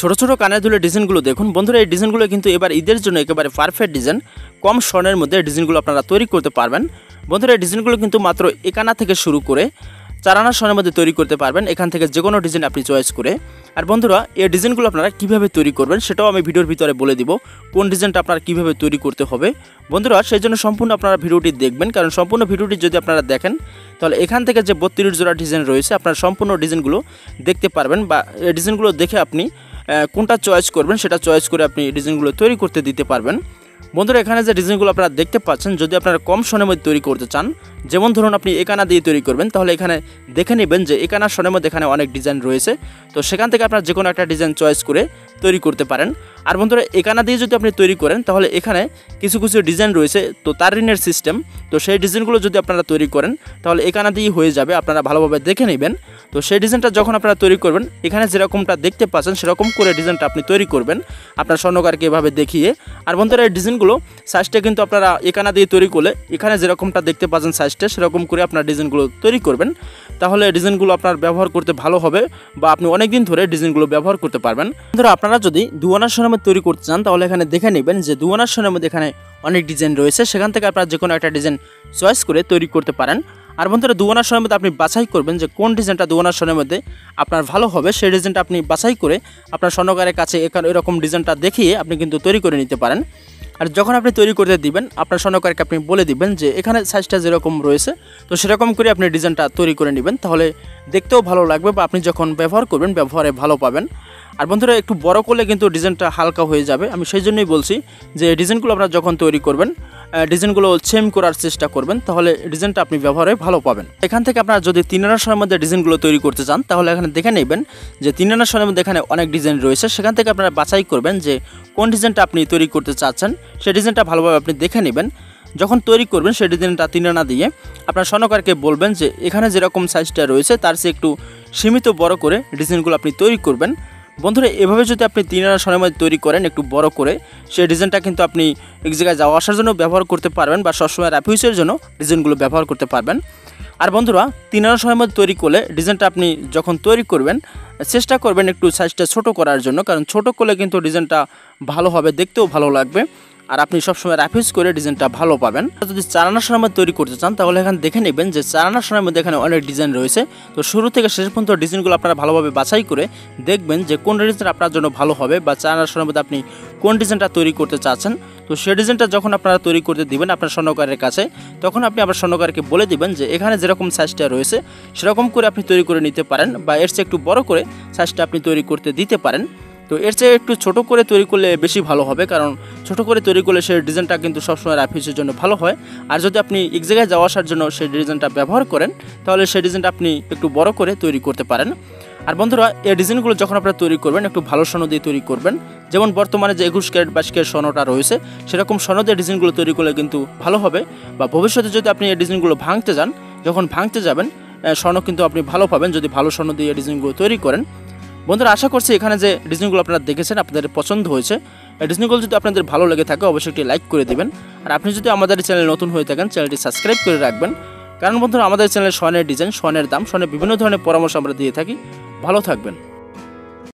ছোট ছোট কানের দুলের ডিজাইনগুলো দেখুন। বন্ধুরা, এই ডিজাইনগুলো কিন্তু এবার ঈদের জন্য একেবারে পারফেক্ট ডিজাইন কম স্বর্ণের মধ্যে ডিজাইনগুলো আপনারা তৈরি করতে পারবেন। বন্ধুরা, এই ডিজাইনগুলো কিন্তু মাত্র একানা থেকে শুরু করে চারানা স্বর্ণের মধ্যে তৈরি করতে পারবেন। এখান থেকে যে কোনো ডিজাইন আপনি চয়েস করে। আর বন্ধুরা, এই ডিজাইনগুলো আপনারা কীভাবে তৈরি করবেন সেটাও আমি ভিডিওর ভিতরে বলে দিব। কোন ডিজাইনটা আপনারা কীভাবে তৈরি করতে হবে। বন্ধুরা, সেই জন্য সম্পূর্ণ আপনারা ভিডিওটি দেখবেন। কারণ সম্পূর্ণ ভিডিওটি যদি আপনারা দেখেন, তাহলে এখান থেকে যে বত্রিশ জোড়া ডিজাইন রয়েছে, আপনারা সম্পূর্ণ ডিজাইনগুলো দেখতে পারবেন বা এই ডিজাইনগুলো দেখে আপনি কোনটা চয়েস করবেন, সেটা চয়েস করে আপনি ডিজাইনগুলো তৈরি করতে দিতে পারবেন। বন্ধুরা, এখানে যে ডিজাইনগুলো আপনারা দেখতে পাচ্ছেন, যদি আপনারা কম সময়ের মধ্যে তৈরি করতে চান, যেমন ধরুন আপনি একানা দিয়ে তৈরি করবেন, তাহলে এখানে দেখে নেবেন যে একানা সনের মধ্যে এখানে অনেক ডিজাইন রয়েছে। তো সেখান থেকে আপনারা যে কোনো একটা ডিজাইন চয়েস করে তৈরি করতে পারেন। আর বন্ধুরা, একানা দিয়ে যদি আপনি তৈরি করেন, তাহলে এখানে কিছু কিছু ডিজাইন রয়েছে। তো তার ঋণের সিস্টেম তো সেই ডিজাইনগুলো যদি আপনারা তৈরি করেন, তাহলে একানা দিয়েই হয়ে যাবে। আপনারা ভালোভাবে দেখে নেবেন। তো সেই ডিজাইনটা যখন আপনারা তৈরি করবেন, এখানে যেরকমটা দেখতে পাচ্ছেন, সেরকম করে ডিজাইনটা আপনি তৈরি করবেন। আপনার স্বর্ণকারকে এভাবে দেখিয়ে। আর বন্ধুরা, এই ডিজাইনগুলো সাইজটা কিন্তু আপনারা একানা দিয়ে তৈরি করলে, এখানে যেরকমটা দেখতে পাচ্ছেন সাইজটা সেরকম করে আপনার ডিজাইনগুলো তৈরি করবেন। তাহলে ডিজাইনগুলো আপনার ব্যবহার করতে ভালো হবে বা আপনি অনেক দিন ধরে ডিজাইনগুলো ব্যবহার করতে পারবেন। ধরো আপনারা যদি দুয়ানার সোনার মধ্যে তৈরি করতে চান, তাহলে এখানে দেখে নেবেন যে দুয়ানার সোনার মধ্যে এখানে অনেক ডিজাইন রয়েছে। সেখান থেকে আপনারা যে কোনো একটা ডিজাইন চয়েস করে তৈরি করতে পারেন। আর বন্ধুরা দুয়ানার সোনার মধ্যে আপনি বাছাই করবেন যে কোন ডিজাইনটা দুয়ানার সোনার মধ্যে আপনার ভালো হবে, সেই ডিজাইনটা আপনি বাছাই করে আপনার স্বর্ণকারের কাছে এখানে, এরকম ডিজাইনটা দেখিয়ে আপনি কিন্তু তৈরি করে নিতে পারেন। আর যখন আপনি তৈরি করতে দিবেন, আপনার স্বর্ণকারকে আপনি বলে দিবেন যে এখানে সাইজটা যেরকম রয়েছে, তো সেরকম করে আপনি ডিজাইনটা তৈরি করে নেবেন। তাহলে দেখতেও ভালো লাগবে বা আপনি যখন ব্যবহার করবেন, ব্যবহারে ভালো পাবেন। আর বন্ধুরা, একটু বড় করলে কিন্তু ডিজাইনটা হালকা হয়ে যাবে। আমি সেই জন্যই বলছি যে ডিজাইনগুলো আপনারা যখন তৈরি করবেন ডিজাইনগুলো সেম করার চেষ্টা করবেন, তাহলে ডিজাইনটা আপনি ব্যবহারে ভালো পাবেন। এখান থেকে আপনারা যদি তিন আনার সময়ের মধ্যে ডিজাইনগুলো তৈরি করতে চান, তাহলে এখানে দেখে নেবেন যে তিন আনার সময়ের মধ্যে এখানে অনেক ডিজাইন রয়েছে। সেখান থেকে আপনারা বাছাই করবেন যে কোন ডিজাইনটা আপনি তৈরি করতে চাচ্ছেন। সেই ডিজাইনটা ভালোভাবে আপনি দেখে নেবেন। যখন তৈরি করবেন, সেই ডিজাইনটা তিন আনা দিয়ে আপনার স্বর্ণকারকে বলবেন যে এখানে যেরকম সাইজটা রয়েছে, তার চেয়ে একটু সীমিত বড় করে ডিজাইনগুলো আপনি তৈরি করবেন। বন্ধুরা, এভাবে যদি আপনি তিন আনা সোনার মধ্যে তৈরি করেন একটু বড় করে, সেই ডিজাইনটা কিন্তু আপনি এক জায়গায় যাওয়া আসার জন্য ব্যবহার করতে পারবেন বা সবসময় র্যাপিউসের জন্য ডিজাইনগুলো ব্যবহার করতে পারবেন। আর বন্ধুরা, তিন আনা সোনার মধ্যে তৈরি করলে ডিজাইনটা আপনি যখন তৈরি করবেন, চেষ্টা করবেন একটু সাইজটা ছোট করার জন্য, কারণ ছোট করলে কিন্তু ডিজাইনটা ভালো হবে, দেখতেও ভালো লাগবে। আর আপনি সবসময় র্যাফিউজ করে ডিজাইনটা ভালো পাবেন। যদি চারানা সোনার মধ্যে তৈরি করতে চান, তাহলে এখানে দেখে নেবেন যে চারানা সোনার মধ্যে এখানে অনেক ডিজাইন রয়েছে। তো শুরু থেকে শেষ পর্যন্ত ডিজাইনগুলো আপনারা ভালোভাবে বাছাই করে দেখবেন যে কোন ডিজাইন আপনার জন্য ভালো হবে বা চারানা সোনার মধ্যে আপনি কোন ডিজাইনটা তৈরি করতে চাচ্ছেন। তো সেই ডিজাইনটা যখন আপনারা তৈরি করতে দিবেন আপনার স্বর্ণকারের কাছে, তখন আপনি আপনার স্বর্ণকারকে বলে দিবেন যে এখানে যেরকম সাইজটা রয়েছে, সেরকম করে আপনি তৈরি করে নিতে পারেন বা এর চেয়ে একটু বড় করে সাইজটা আপনি তৈরি করতে দিতে পারেন। তো এর চেয়ে একটু ছোট করে তৈরি করলে বেশি ভালো হবে, কারণ ছোট করে তৈরি করলে সেই ডিজাইনটা কিন্তু সবসময় রাফিসের জন্য ভালো হয়। আর যদি আপনি এক জায়গায় যাওয়া আসার জন্য সেই ডিজাইনটা ব্যবহার করেন, তাহলে সেই ডিজাইনটা আপনি একটু বড় করে তৈরি করতে পারেন। আর বন্ধুরা, এই ডিজাইনগুলো যখন আপনারা তৈরি করবেন, একটু ভালো স্বর্ণ দিয়ে তৈরি করবেন। যেমন বর্তমানে যে একুশ ক্যারেট, বাইশ ক্যারেট স্বর্ণটা রয়েছে, সেরকম স্বর্ণ দিয়ে ডিজাইনগুলো তৈরি করলে কিন্তু ভালো হবে। বা ভবিষ্যতে যদি আপনি এই ডিজাইনগুলো ভাঙতে যান, যখন ভাঙতে যাবেন স্বর্ণ কিন্তু আপনি ভালো পাবেন যদি ভালো স্বর্ণ দিয়ে ডিজাইনগুলো তৈরি করেন। বন্ধুরা, আশা করছি এখানে যে ডিজনিগুলো আপনারা দেখেছেন, আপনাদের পছন্দ হয়েছে। এই ডিজাইনগুলো যদি আপনাদের ভালো লেগে থাকে, অবশ্যই একটি লাইক করে দেবেন। আর আপনি যদি আমাদের চ্যানেল নতুন হয়ে থাকেন, চ্যানেলটি সাবস্ক্রাইব করে রাখবেন। কারণ বন্ধুরা, আমাদের চ্যানেলে স্বর্ণের ডিজাইন, স্বর্ণের দাম, স্বর্ণের বিভিন্ন ধরনের পরামর্শ আমরা দিয়ে থাকি। ভালো থাকবেন।